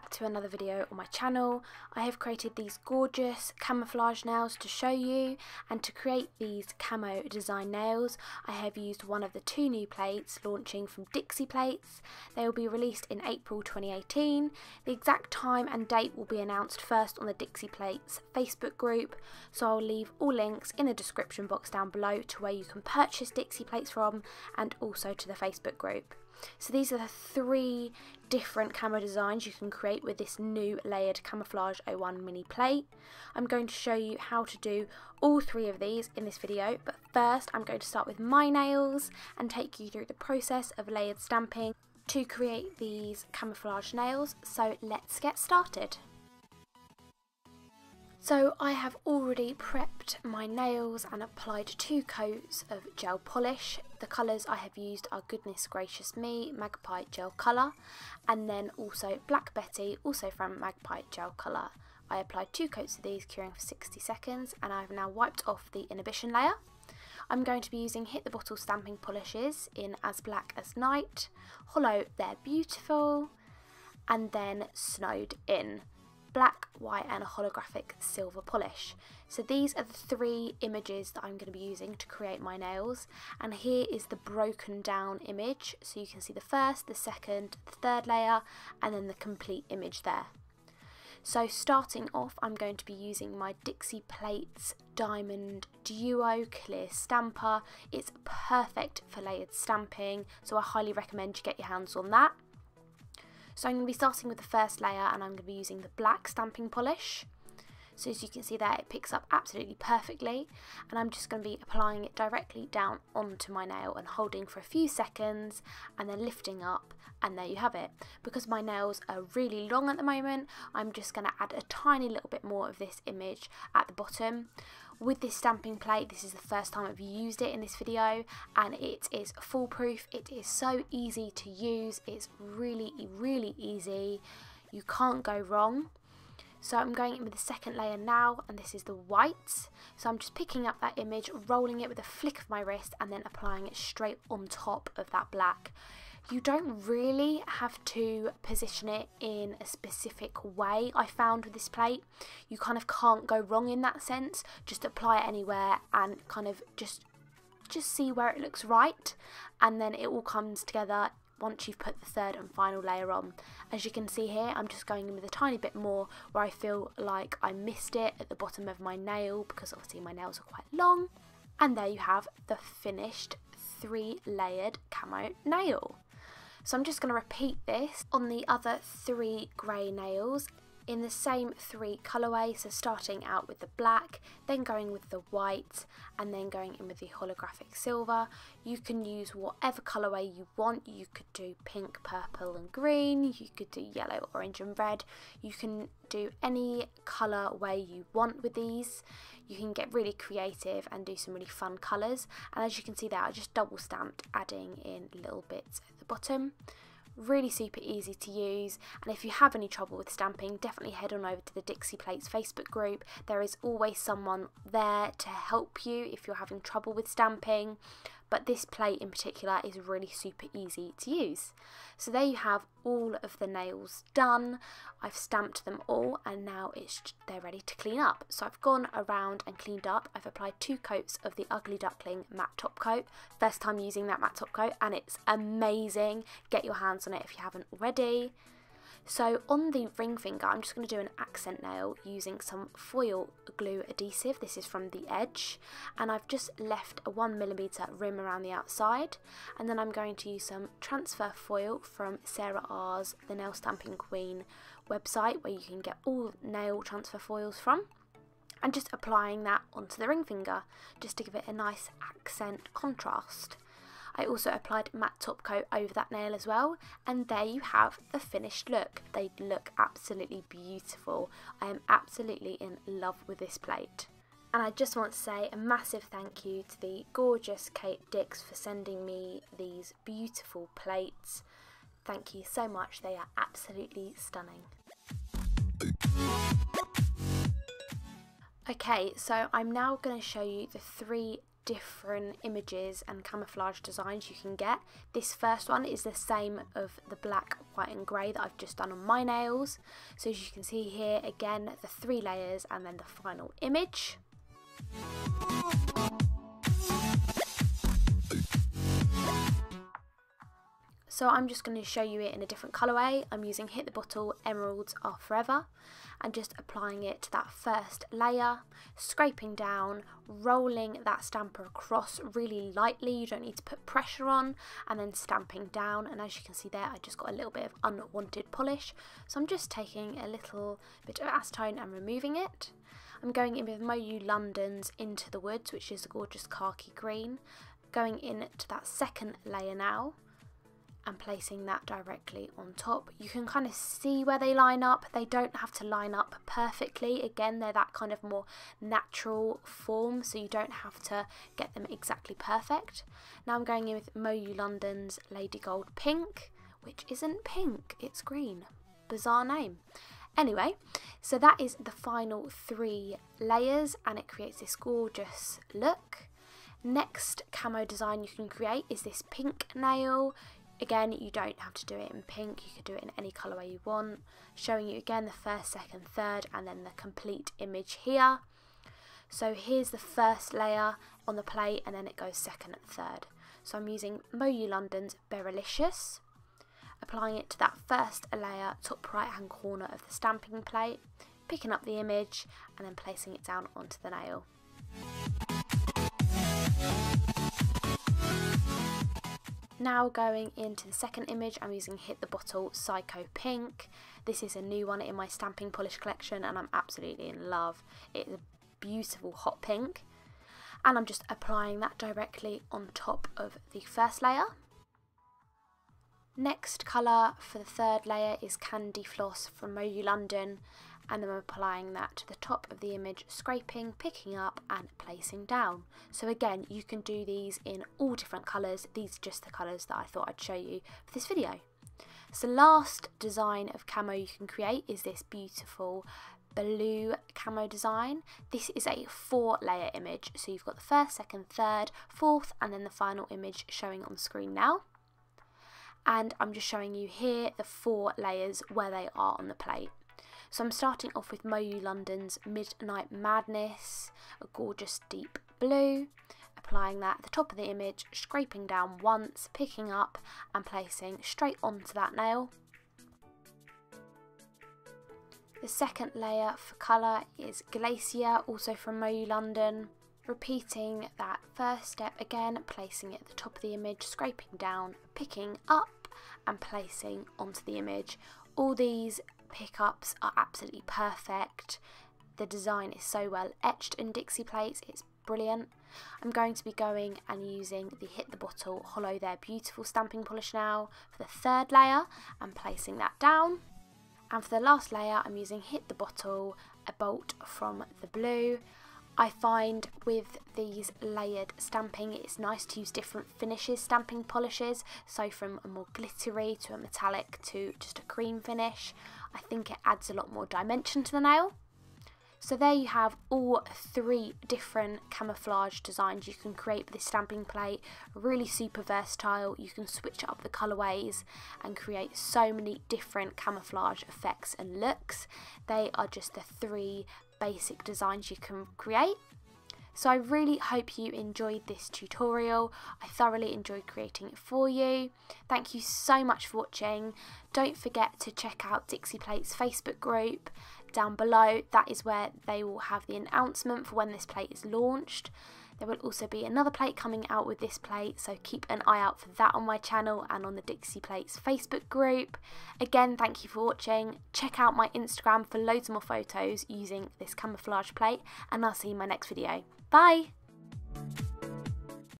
back to another video on my channel. I have created these gorgeous camouflage nails to show you and to create these camo design nails I have used one of the two new plates launching from Dixie Plates. They will be released in April 2018. The exact time and date will be announced first on the Dixie Plates Facebook group so I'll leave all links in the description box down below to where you can purchase Dixie Plates from and also to the Facebook group. So these are the three different camo designs you can create with this new layered camouflage 01 mini plate. I'm going to show you how to do all three of these in this video but first I'm going to start with my nails and take you through the process of layered stamping to create these camouflage nails so let's get started. So I have already prepped my nails and applied two coats of gel polish. The colours I have used are Goodness Gracious Me Magpie Gel Colour and then also Black Betty, also from Magpie Gel Colour. I applied two coats of these curing for 60 seconds and I have now wiped off the inhibition layer. I'm going to be using Hit the Bottle stamping polishes in As Black as Night, Holo There Beautiful and then Snowed In black, white and a holographic silver polish. So these are the three images that I'm going to be using to create my nails and here is the broken down image so you can see the first, the second, the third layer and then the complete image there. So starting off I'm going to be using my Dixie Plates Diamond Duo Clear Stamper. It's perfect for layered stamping so I highly recommend you get your hands on that. So I'm going to be starting with the first layer and I'm going to be using the black stamping polish. So as you can see there it picks up absolutely perfectly. And I'm just going to be applying it directly down onto my nail and holding for a few seconds and then lifting up and there you have it. Because my nails are really long at the moment I'm just going to add a tiny little bit more of this image at the bottom. With this stamping plate this is the first time I've used it in this video and it is foolproof. It is so easy to use. It's really really easy. You can't go wrong so I'm going in with the second layer now and this is the white. So I'm just picking up that image rolling it with a flick of my wrist and then applying it straight on top of that black. You don't really have to position it in a specific way I found with this plate. You kind of can't go wrong in that sense. Just apply it anywhere and kind of just just see where it looks right and then it all comes together once you've put the third and final layer on. As you can see here, I'm just going in with a tiny bit more where I feel like I missed it at the bottom of my nail because obviously my nails are quite long. And there you have the finished three layered camo nail. So I'm just going to repeat this on the other three grey nails in the same three colourways, so starting out with the black, then going with the white, and then going in with the holographic silver. You can use whatever colorway you want. You could do pink, purple and green, you could do yellow, orange and red. You can do any colour way you want with these. You can get really creative and do some really fun colours. And as you can see there, I just double stamped adding in little bits at the bottom really super easy to use. And if you have any trouble with stamping definitely head on over to the Dixie Plates Facebook group. There is always someone there to help you if you're having trouble with stamping but this plate in particular is really super easy to use. So there you have all of the nails done. I've stamped them all and now it's they're ready to clean up. So I've gone around and cleaned up. I've applied two coats of the Ugly Duckling matte top coat. First time using that matte top coat and it's amazing. Get your hands on it if you haven't already. So on the ring finger, I'm just going to do an accent nail using some foil glue adhesive. This is from The Edge. And I've just left a 1mm rim around the outside. And then I'm going to use some transfer foil from Sarah R's The Nail Stamping Queen website, where you can get all nail transfer foils from. And just applying that onto the ring finger, just to give it a nice accent contrast. I also applied matte top coat over that nail as well and there you have the finished look. They look absolutely beautiful. I am absolutely in love with this plate. And I just want to say a massive thank you to the gorgeous Kate Dix for sending me these beautiful plates. Thank you so much, they are absolutely stunning. Okay, so I'm now going to show you the three different images and camouflage designs you can get. This first one is the same of the black, white and grey that I've just done on my nails. So as you can see here, again, the three layers and then the final image. So I'm just going to show you it in a different colourway. I'm using Hit the Bottle Emeralds Are Forever and just applying it to that first layer, scraping down, rolling that stamper across really lightly. You don't need to put pressure on and then stamping down. And as you can see there, I just got a little bit of unwanted polish. So I'm just taking a little bit of acetone and removing it. I'm going in with MoYou London's Into the Woods, which is a gorgeous khaki green. Going in to that second layer now and placing that directly on top. You can kind of see where they line up. They don't have to line up perfectly. Again, they're that kind of more natural form, so you don't have to get them exactly perfect. Now I'm going in with MoYou London's Lady Gold Pink, which isn't pink, it's green. Bizarre name. Anyway, so that is the final three layers and it creates this gorgeous look. Next camo design you can create is this pink nail. Again, you don't have to do it in pink, you could do it in any colourway you want. Showing you again the first, second, third, and then the complete image here. So here's the first layer on the plate, and then it goes second and third. So I'm using MoYou London's Berylicious, applying it to that first layer, top right hand corner of the stamping plate, picking up the image, and then placing it down onto the nail. Now going into the second image, I'm using Hit the Bottle Psycho Pink. This is a new one in my stamping polish collection and I'm absolutely in love. It's a beautiful hot pink. And I'm just applying that directly on top of the first layer. Next colour for the third layer is Candy Floss from MoYou London and then I'm applying that to the top of the image, scraping, picking up and placing down. So again, you can do these in all different colours. These are just the colours that I thought I'd show you for this video. So last design of camo you can create is this beautiful blue camo design. This is a four layer image. So you've got the first, second, third, fourth, and then the final image showing on screen now. And I'm just showing you here the four layers where they are on the plate. So I'm starting off with MoYou London's Midnight Madness, a gorgeous deep blue, applying that at the top of the image, scraping down once, picking up and placing straight onto that nail. The second layer for colour is Glacier, also from MoYou London. Repeating that first step again, placing it at the top of the image, scraping down, picking up and placing onto the image. All these pickups are absolutely perfect. The design is so well etched in Dixie plates, it's brilliant. I'm going to be going and using the Hit the Bottle Holo There Beautiful stamping polish now for the third layer and placing that down. And for the last layer I'm using Hit the Bottle, a bolt from the blue I find with these layered stamping it's nice to use different finishes stamping polishes so from a more glittery to a metallic to just a cream finish I think it adds a lot more dimension to the nail. So there you have all three different camouflage designs you can create with this stamping plate. Really super versatile. You can switch up the colorways and create so many different camouflage effects and looks. They are just the three basic designs you can create. So I really hope you enjoyed this tutorial. I thoroughly enjoyed creating it for you. Thank you so much for watching. Don't forget to check out Dixie Plate's Facebook group down below. That is where they will have the announcement for when this plate is launched. There will also be another plate coming out with this plate, so keep an eye out for that on my channel and on the Dixie Plates Facebook group. Again, thank you for watching. Check out my Instagram for loads more photos using this camouflage plate, and I'll see you in my next video. Bye!